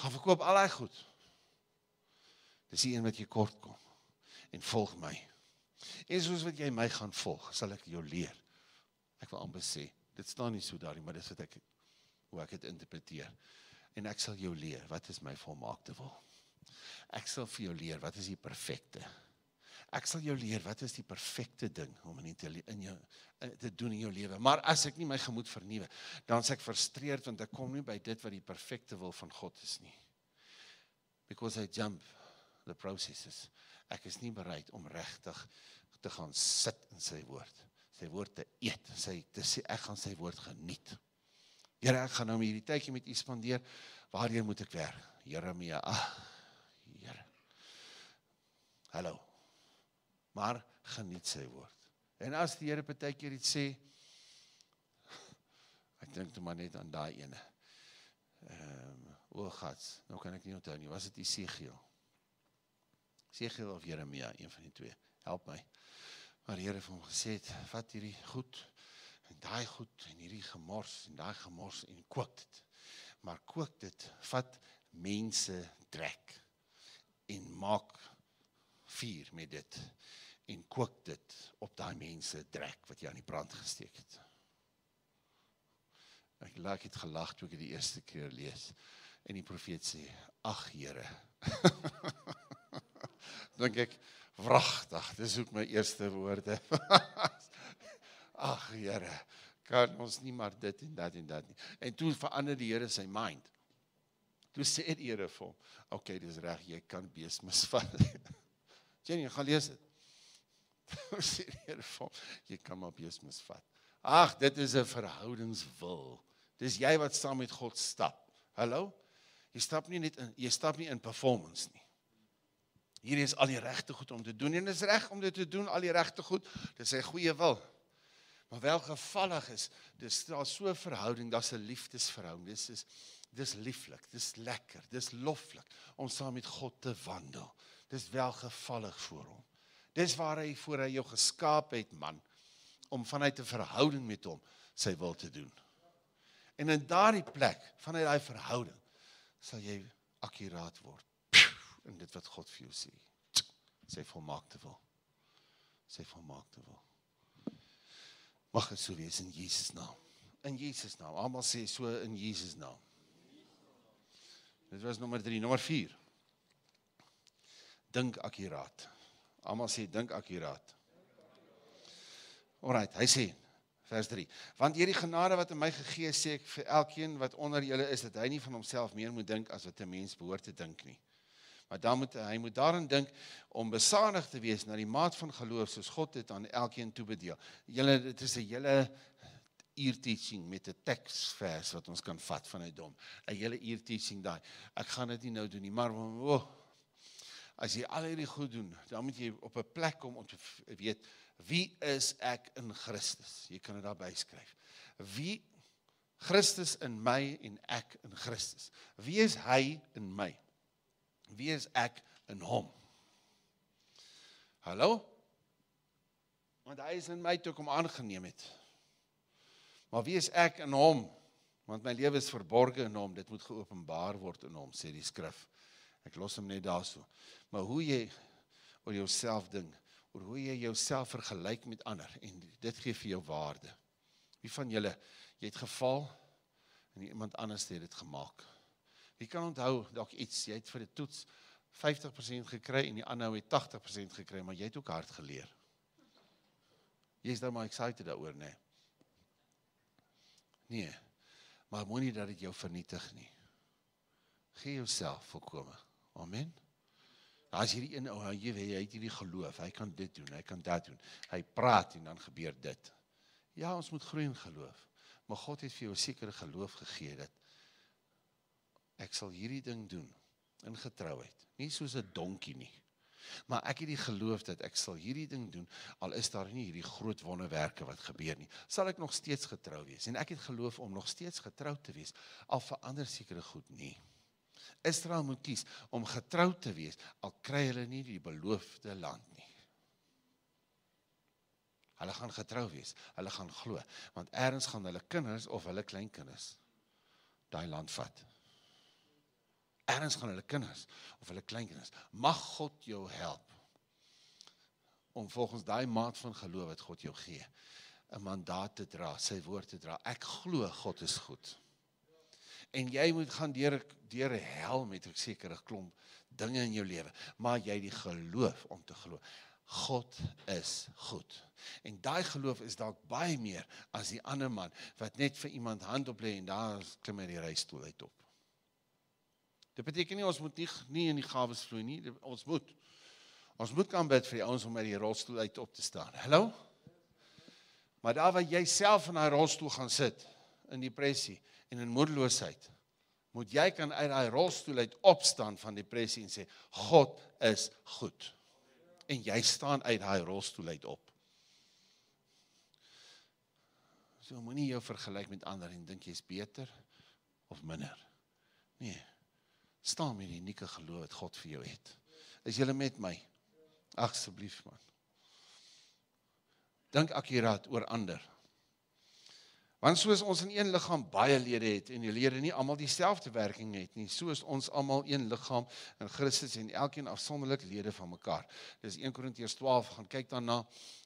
gaan verkoop al daai goed. Dis die een wat jy kort kom. En volg my. En soos wat jy my gaan volg, sal ek jou leer. Ek wil amper sê, dit staan nie so daar nie, maar dis wat ek hoe ek dit interpreteer. En ek sal jou leer wat is my volmaakte wil. Ek sal vir jou leer wat is die perfekte. Ek sal jou leer wat is die perfekte ding om in te in jou te doen in jou lewe. Maar as ek nie my gemoed vernuwe, dan s'ek frustreerd want ek kom nie by dit wat die perfekte wil van God is nie. Because I jump the processes. Ek is nie bereid om regtig te gaan sit in sy woord. Sy woord te eet, sy te sê ek gaan sy woord geniet. Here, ek gaan nou hierdie tydjie met u spandeer. Waarheen moet ek werk? Jeremia. Ag, Here. Hallo. Maar geniet sy woord. En as die Here partykeer iets sê, ek dink toe maar net aan daai ene. Ehm, um, o God, nou kan ek nie onthou nie. Was dit Esegiel? Esegiel of Jeremia, een van die twee. Help my. Maar die Here het hom gesê, "Vat hierdie goed en daai goed en hierdie gemors en daai gemors en kook dit." maar kook dit, vat mense trek en maak vuur met dit en kook dit op daai mense trek wat jy aan die brand gesteek het. Ek lag het gelag toe ek dit die eerste keer lees en die profeet sê: "Ag Here." <laughs> Dink ek wragtig, dis ook my eerste woorde. <laughs> Ag Here kan ons nie maar dit en dat en dat nie. En toe verander die Here sy mind. Toe sê die Here vir hom, "Oké, okay, dis reg, jy kan bees misvat." <laughs> Jenny, gaan lees dit. <laughs> Sê die Here vir hom, "Jy kan maar bees misvat." Ag, dit is 'n verhoudingswil. Dis jy wat saam met God stap. Hallo? Jy stap nie net in jy stap nie in performance nie. Hier is al die regte goed om te doen en dit is reg om dit te doen, al die regte goed. Dis sy goeie wil maar wel gevallig is. Dis daar so 'n verhouding, daar's 'n liefdesverhouding. Dis is dis lieflik, dis lekker, dis loflik om saam met God te wandel. Dis wel gevallig voor hom. Dis waar hy voor hy jou geskaap het, man, om vanuit 'n verhouding met hom sy wil te doen. En in daardie plek, vanuit daai verhouding, sal jy akkuraat word in dit wat God vir jou sê. Sy volmaakte wil. Sy volmaakte wil. Mag dit so wees in Jesus naam. In Jesus naam. Almal sê so in Jesus naam. Dit was nommer 3, nommer 4. Dink akkuraat. Almal sê dink akkuraat. Alraait, hy sê vers 3. Want hierdie genade wat in my gegee is, sê ek vir elkeen wat onder julle is, dat hy nie van homself meer moet dink as wat 'n mens behoort te dink nie. Maar dan moet hy moet daarin dink om besadig te wees na die maat van geloof soos God dit aan elkeen toebedeel. Julle dit is 'n hele uur teaching met 'n teksvers wat ons kan vat vanuit hom. 'n Hele uur teaching daai. Ek gaan dit nie nou doen nie, maar oh, as jy al hierdie goed doen, dan moet jy op 'n plek kom om te weet wie is ek in Christus. Jy kan dit daarby skryf. Wie Christus in my en ek in Christus. Wie is hy in my? Wie is ek in hom? Hallo? Want hy is in my toe kom aangeneem het. Maar wie is ek in hom? Want my lewe is verborge in hom, dit moet geopenbaar word in hom, sê die skrif. Ek los hom net daarso. Maar hoe jy oor jouself dink, oor hoe jy jouself vergelyk met ander en dit gee vir jou waarde. Wie van julle jy het geval en iemand anders het dit gemaak? Wie kan onthou dalk iets jy het vir 'n toets 50% gekry en die ander het 80% gekry, maar jy het ook hard geleer. Jy is nou maar excited daaroor, nê? Nee. nee. Maar moenie dat dit jou vernietig nie. Gee jouself volkome. Amen. As hierdie een ou, jy weet, hy het hierdie geloof, hy kan dit doen, hy kan dat doen. Hy praat en dan gebeur dit. Ja, ons moet groei in geloof. Maar God het vir jou 'n sekere geloof gegee dat ek sal hierdie ding doen in getrouheid. Nie soos 'n donkie nie. Maar ek het die geloof dat ek sal hierdie ding doen al is daar nie hierdie groot wonderwerke wat gebeur nie. Sal ek nog steeds getrou wees en ek het geloof om nog steeds getrou te wees al verander sekere goed nie. Israel moet kies om getrou te wees al kry hulle nie die beloofde land nie. Hulle gaan getrou wees. Hulle gaan glo want eers gaan hulle kinders of hulle kleinkinders daai land vat erns gaan hulle kinders of hulle kleinkinders. Mag God jou help om volgens daai maat van geloof wat God jou gee, 'n mandaat te dra, sy woord te dra. Ek glo God is goed. En jy moet gaan deur deur hel met 'n sekere klomp dinge in jou lewe, maar jy die geloof om te glo. God is goed. En daai geloof is dalk baie meer as die ander man wat net vir iemand hand op lê en daar klim hy die reistool uit op. Dit beteken nie ons moet nie nie in die gawes vloei nie. Ons moet ons moet kan bid vir die ouens om uit die rolstoel uit op te staan. Hallo? Maar daar waar jy self in daai rolstoel gaan sit in depressie en in moedeloosheid, moet jy kan uit daai rolstoel uit opstaan van depressie en sê God is goed. En jy staan uit daai rolstoel uit op. So moenie jou vergelyk met ander en dink jy's beter of minder. Nee. Staan met die unieke geloof wat God vir jou het. Is jy met my? Ag asseblief man. Dink akkuraat oor ander. Want soos ons in een liggaam baie lede het en die lede nie almal dieselfde werking het nie, so is ons almal een liggaam in Christus en elkeen afsonderlik lede van mekaar. Dis 1 Korintiërs 12 gaan kyk daarna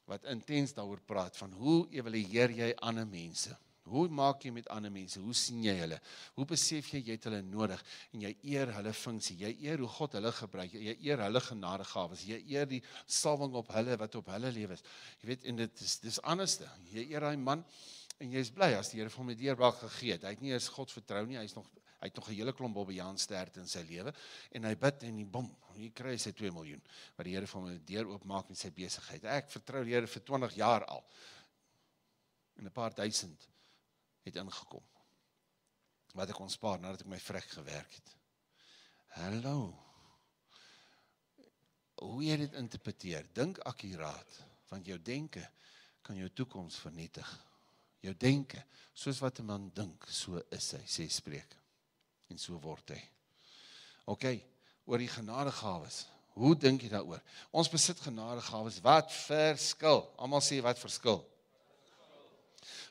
wat intens daaroor praat van hoe evalueer jy ander mense? Hoe maak jy met ander mense? Hoe sien jy hulle? Hoe besef jy jy het hulle nodig en jy eer hulle funksie. Jy eer hoe God hulle gebruik. Jy eer hulle genadegawes. Jy eer die salwing op hulle wat op hulle lewe is. Jy weet en dit is dis anderste. Jy eer daai man en jy's bly as die Here vir hom die deurbraak gegee het. Hy het nie eens God vertrou nie. Hy's nog hy het nog 'n hele klomp bobbejaan sterk in sy lewe en hy bid en die bom. Hier kry hy sy 2 miljoen wat die Here vir hom 'n deur oopmaak met sy besigheid. Ek vertrou die Here vir 20 jaar al. En 'n paar duisend het ingekom. Wat ek ontspaar nadat ek my vrek gewerk het. Hallo. Hoe jy dit interpreteer, dink akkuraat, want jou denke kan jou toekoms vernietig. Jou denke, soos wat 'n man dink, so is hy, sê Spreuke. En so word hy. OK, oor die genadegawes. Hoe dink jy daaroor? Ons besit genadegawes. Wat verskil? Almal sê wat verskil?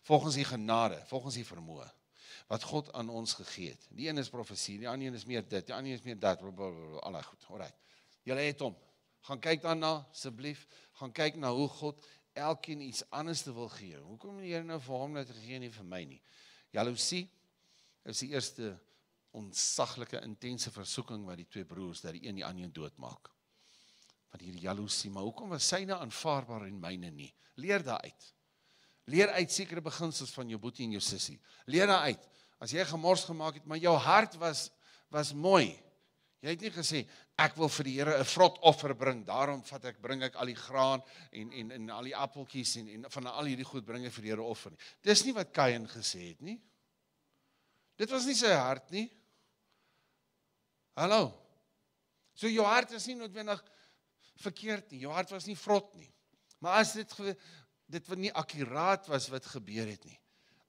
volgens die genade, volgens die vermoë wat God aan ons gegee het. Die een is profesie, die ander een is meer dit, die ander een is meer dat. Al goed, alraai. Julle het hom. Gaan kyk daarna asseblief. Gaan kyk na hoe God elkeen iets anders te wil gee. Hoekom die Here nou vir hom net gegee nie vir my nie? Jaloesie is die eerste onsaglike intense versoeking wat die twee broers dat die een die ander doodmaak. Want hierdie jaloesie, maar hoekom was syne aanvaarbaar en myne nie? Leer daaruit. Leer uit sekere beginsels van jou boetie en jou sussie. Leer uit. As jy gemors gemaak het, maar jou hart was was mooi. Jy het nie gesê ek wil vir die Here 'n vrot offer bring, daarom vat ek bring ek al die graan en en en al die appeltjies en en van al hierdie goed bring ek vir die Here offer nie. Dis nie wat Kain gesê het nie. Dit was nie sy hart nie. Hallo. So jou hart is nie noodwendig verkeerd nie. Jou hart was nie vrot nie. Maar as dit dit wat nie akkuraat was wat gebeur het nie.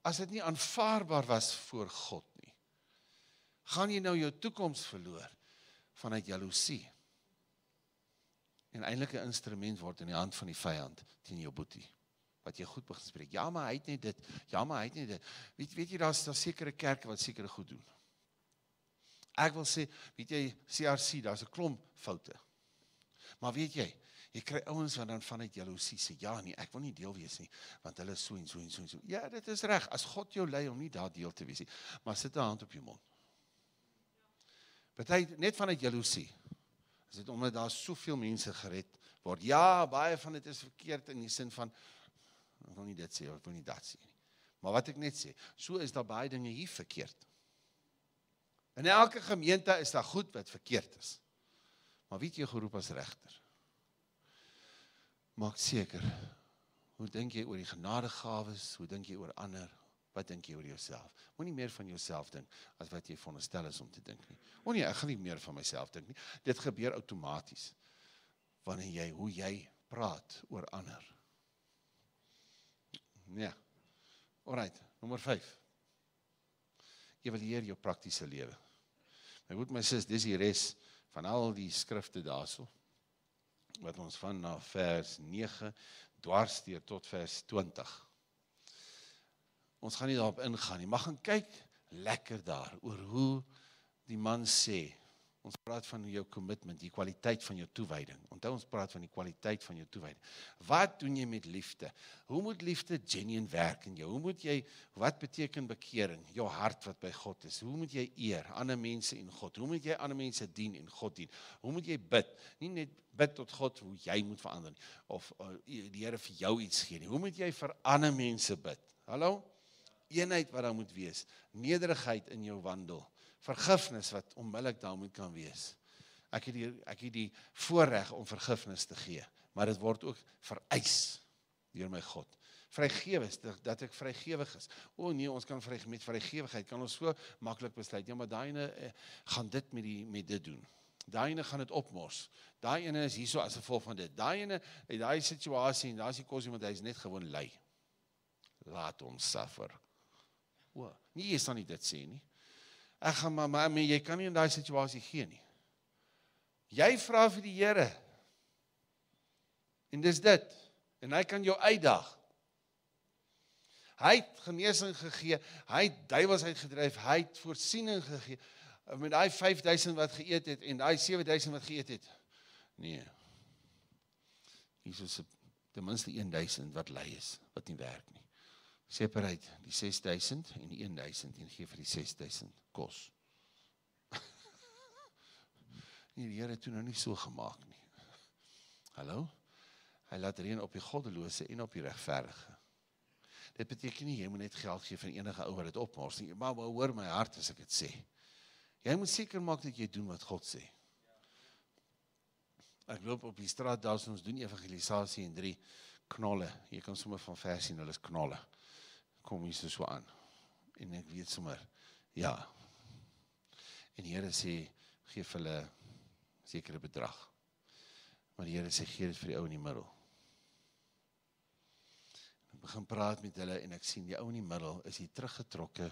As dit nie aanvaarbaar was voor God nie. Gaan jy nou jou toekoms verloor vanuit jaloesie? En eintlik 'n instrument word in die hand van die vyand teen jou boetie wat jy goed begin spreek. Ja, maar hy het net dit. Ja, maar hy het net dit. Weet weet jy daar's daar sekere kerke wat sekere goed doen. Ek wil sê, weet jy, CRC, daar's 'n klomp foute. Maar weet jy, Jy kry ouens wat dan vanuit jaloesie sê ja nee, ek wil nie deel wees nie want hulle so en so en so en so. Ja, dit is reg as God jou lei om nie daar deel te wees nie. Maar sit 'n hand op jou mond. Party net vanuit jaloesie. Is dit omdat daar soveel mense gered word? Ja, baie van dit is verkeerd in die sin van ek wil nie dit sê of ek wil nie dat sê nie. Maar wat ek net sê, so is daar baie dinge hier verkeerd. In elke gemeente is daar goed wat verkeerd is. Maar wie het jou geroep as regter? Maak seker. Hoe dink jy oor die genadegawes? Hoe dink jy oor ander? Wat dink jy oor jouself? Moenie meer van jouself dink as wat jy veronderstel is om te dink nie. O nee, ek gaan nie meer van myself dink nie. Dit gebeur outomaties wanneer jy hoe jy praat oor ander. Nee. Alrite, nommer 5. Evalueer jou praktiese lewe. My goed my sis, dis die res van al die skrifte daarso wat ons van na vers 9 dwarsteer tot vers 20. Ons gaan nie daarop ingaan nie, maar gaan kyk lekker daar oor hoe die man sê Ons praat van jou commitment, die kwaliteit van jou toewyding. Onthou ons praat van die kwaliteit van jou toewyding. Wat doen jy met liefde? Hoe moet liefde genuine werk in jou? Hoe moet jy wat beteken bekering? Jou hart wat by God is. Hoe moet jy eer ander mense en God? Hoe moet jy ander mense dien en God dien? Hoe moet jy bid? Nie net bid tot God hoe jy moet verander nie of uh, die Here vir jou iets gee nie. Hoe moet jy vir ander mense bid? Hallo? Eenheid wat daar moet wees. Nederigheid in jou wandel vergifnis wat onmiddellik daar moet kan wees. Ek het die ek het die voorreg om vergifnis te gee, maar dit word ook vereis deur my God. Vrygewe is dat ek vrygewig is. O nee, ons kan vry met vrygewigheid kan ons so maklik besluit. Ja, maar daai ene eh, gaan dit met die met dit doen. Daai ene gaan dit opmors. Daai ene is hierso as gevolg van dit. Daai ene het daai situasie en daar's die kos iemand hy's net gewoon lui. Laat hom suffer. O, nie sal nie dit sê nie. Ek gaan maar maar jy kan nie in daai situasie gee nie. Jy vra vir die Here. En dis dit. En hy kan jou uitdag. Hy het genesing gegee, hy het duiwels uitgedryf, hy het voorsiening gegee met daai 5000 wat geëet het en daai 7000 wat geëet het. Nee. Jesus se ten minste 1000 wat lei is, wat nie werk nie. Separate die 6000 en die 1000 en gee vir die 6000 kos. <laughs> nee, die Here het toe nou nie so gemaak nie. Hallo? Hy laat reën op die goddelose en op die regverdige. Dit beteken nie jy moet net geld gee vir enige ou wat dit opmors nie. Maar, maar hoor my hart as ek dit sê. Jy moet seker maak dat jy doen wat God sê. Ek loop op die straat daar ons doen evangelisasie en drie knolle. Jy kan sommer van vers sien, hulle is knolle kom hier so aan. En ek weet sommer ja. En die Here sê gee vir hulle sekere bedrag. Maar die Here sê gee dit vir die ou in die middel. Ek begin praat met hulle en ek sien die ou in die middel is hier teruggetrokke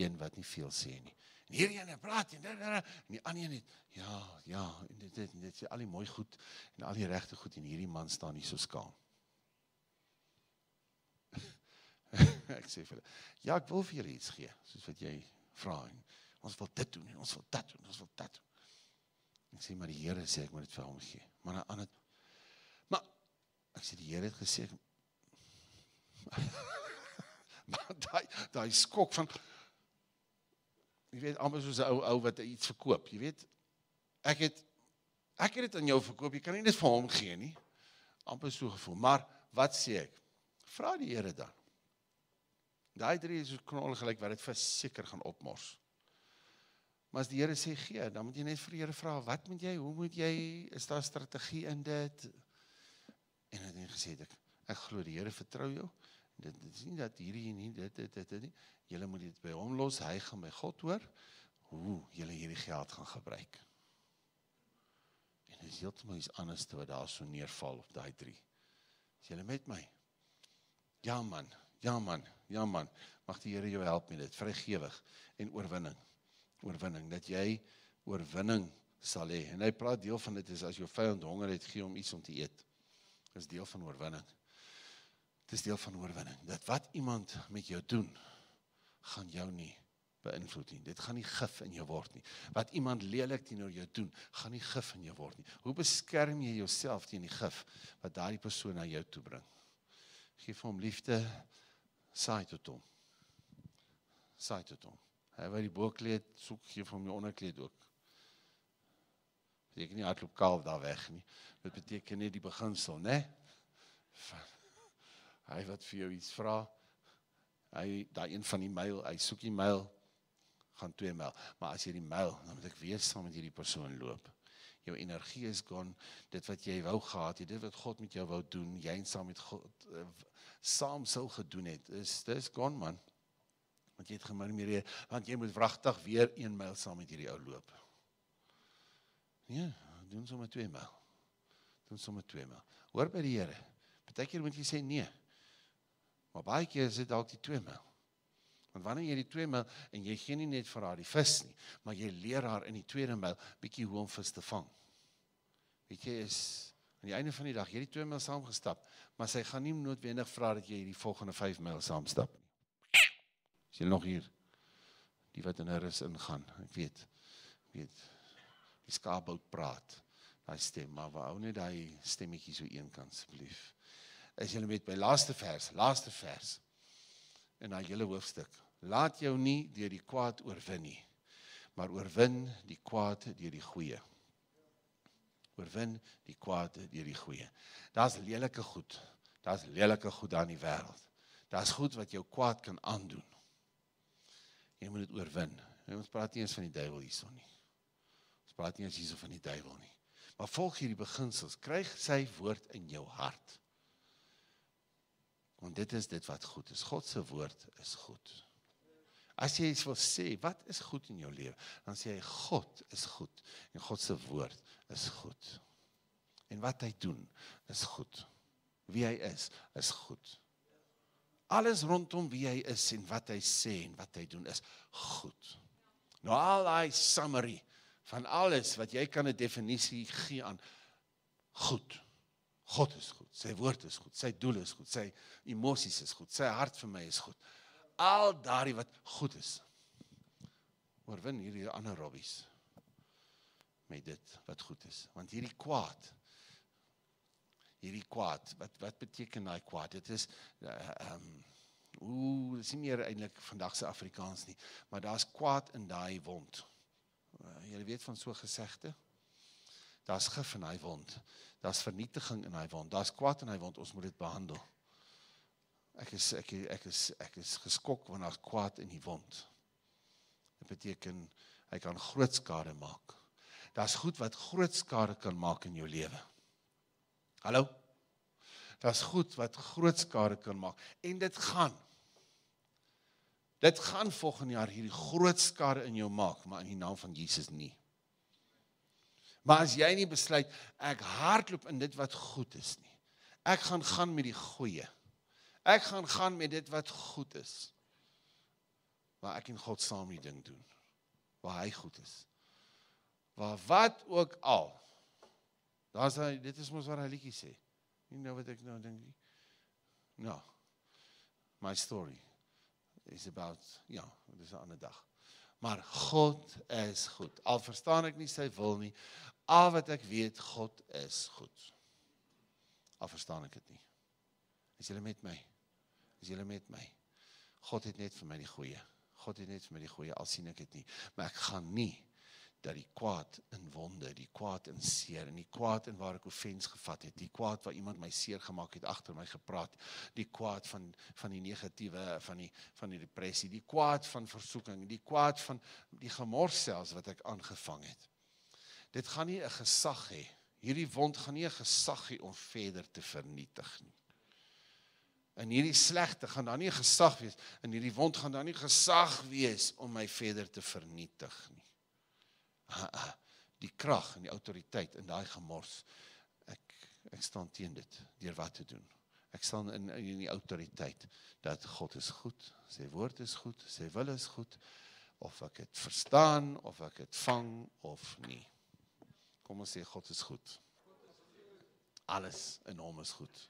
een wat nie veel sê nie. En hierdie een praat en dan en die ander een het ja, ja, en dit dit dit sê al die mooi goed en al die regte goed en hierdie man staan hier so skaam. <laughs> ek sê vir hulle, ja, ek wil vir julle iets gee, soos wat jy vra. Ons wil dit doen en ons wil dat doen, ons wil dat doen. Ek sê maar die Here sê ek moet dit vir hom gee. Maar aan ander Maar ek sê die Here het gesê <laughs> maar daai daai skok van jy weet amper soos 'n ou ou wat iets verkoop, jy weet. Ek het ek het dit aan jou verkoop, jy kan nie dit vir hom gee nie. amper so gevoel. Maar wat sê ek? Vra die Here dan. Daai drie is knol gelyk wat dit verseker gaan opmors. Maar as die Here sê gee, dan moet jy net vir die Here vra, wat moet jy, hoe moet jy, is daar strategie in dit? En hy het gesê ek ek glo die Here vertrou jou. Dit, dit is nie dat hierdie nie dit dit dit nie. Julle moet dit by hom los. Hy gaan by God hoor hoe julle hierdie geld gaan gebruik. En dit is heeltemal iets anders te wat daar so neerval op daai drie. Is julle met my? Ja man, Ja man, ja man. Mag die Here jou help met dit. Vrygewig en oorwinning. Oorwinning dat jy oorwinning sal hê. En hy praat deel van dit is as jou vyand honger het, gee hom iets om te eet. Dis deel van oorwinning. Dis deel van oorwinning. Dat wat iemand met jou doen, gaan jou nie beïnvloed nie. Dit gaan nie gif in jou word nie. Wat iemand lelik teenoor jou doen, gaan nie gif in jou word nie. Hoe beskerm jy jouself teen die gif wat daardie persoon na jou toe bring? Geef hom liefde, saai tot hom. Saai tot hom. Hy wil die bokkleed soek gee vir my onderkleed ook. Beteken nie hardloop kaal daar weg nie. Dit beteken net die beginsel, né? Hy wat vir jou iets vra. Hy daai een van die mail, hy soek die mail gaan 2 mail. Maar as jy die mail, dan moet ek weer saam met hierdie persoon loop. Jou energie is gone. Dit wat jy wou gehad het, dit wat God met jou wou doen, jy en saam met God uh, saam sou gedoen het. Is dis gone man. Want jy het gemurmureer want jy moet wragtig weer 1 myl saam met hierdie ou loop. Nee, doen sommer 2 myl. Doen sommer 2 myl. Hoor by die Here. Partykeer moet jy sê nee. Maar baie keer is dit dalk die 2 myl. Want wanneer jy die 2 myl en jy gee nie net vir haar die vis nie, maar jy leer haar in die tweede myl bietjie hoe om vis te vang. Weet jy is aan die einde van die dag jy het die 2 myl saam gestap maar sy gaan nie noodwendig vra dat jy die volgende 5 myl saam stap nie. Is jy nog hier? Die wat in 'n rus ingaan, ek weet. Weet. Die skaapbout praat. Daai stem, maar hou net daai stemmetjie so een kant asseblief. Is julle met my laaste vers, laaste vers in daai hele hoofstuk. Laat jou nie deur die kwaad oorwin nie, maar oorwin die kwaad deur die goeie. Oorwin die kwaad deur die goeie. Daar's lelike goed. Daar's lelike goed daar in die wêreld. Daar's goed wat jou kwaad kan aandoen. Jy moet dit oorwin. Ons praat nie eens van die duiwel hierson nie. Ons praat nie eens hierso van die duiwel nie. Maar volg hierdie beginsels, kry sy woord in jou hart. Want dit is dit wat goed is. God se woord is goed. As jy iets wil sê, wat is goed in jou lewe? Dan sê jy God is goed en God se woord is goed. En wat hy doen is goed. Wie hy is, is goed. Alles rondom wie hy is en wat hy sê en wat hy doen is goed. Nou al daai summary van alles wat jy kan 'n definisie gee aan goed. God is goed. Sy woord is goed. Sy doel is goed. Sy emosies is goed. Sy hart vir my is goed. Al daardie wat goed is. Oorwin hierdie ander robbies met dit wat goed is. Want hierdie kwaad hierdie kwaad, wat wat beteken daai kwaad? Dit is eh, ehm uh, um, ooh, dis nie meer eintlik vandag se Afrikaans nie, maar daar's kwaad in daai wond. Uh, jy weet van so gesegde. Daar's gif in daai wond. Daar's vernietiging in daai wond. Daar's kwaad in daai wond. Ons moet dit behandel. Ek is ek ek is ek is geskok wanneer daar's kwaad in die wond. Dit beteken hy kan groot skade maak. Daar's goed wat groot skade kan maak in jou lewe. Hallo. Daar's goed wat groot skade kan maak en dit gaan Dit gaan volgende jaar hierdie groot skare in jou maak, maar in die naam van Jesus nie. Maar as jy nie besluit ek hardloop in dit wat goed is nie. Ek gaan gaan met die goeie. Ek gaan gaan met dit wat goed is. Waar ek en God saam die ding doen. Waar hy goed is. Waar wat ook al. Daar's hy dit is mos wat hy liedjie sê. Nie nou wat ek nou dink nie. Nou. My story is about ja, dis 'n ander dag. Maar God is goed. Al verstaan ek nie sy wil nie, al wat ek weet, God is goed. Al verstaan ek dit nie. Is jy met my? Is jy met my? God het net vir my die goeie. God het net vir my die goeie al sien ek dit nie, maar ek gaan nie dat die kwaad in wonde, die kwaad in seer en die kwaad in waar ek offens gevat het, die kwaad waar iemand my seer gemaak het agter my gepraat, die kwaad van van die negatiewe van die van die depressie, die kwaad van versoeking, die kwaad van die gemors selfs wat ek aangevang het. Dit gaan nie 'n gesag hê. Hierdie wond gaan nie 'n gesag hê om verder te vernietig nie. In hierdie slegte gaan daar nie gesag wees in hierdie wond gaan daar nie gesag wees om my verder te vernietig nie die krag en die autoriteit in daai gemors. Ek ek staan teen dit deur wat te doen. Ek staan in in die autoriteit dat God is goed, sy woord is goed, sy wil is goed of ek dit verstaan of ek dit vang of nie. Kom ons sê God is goed. Alles in hom is goed.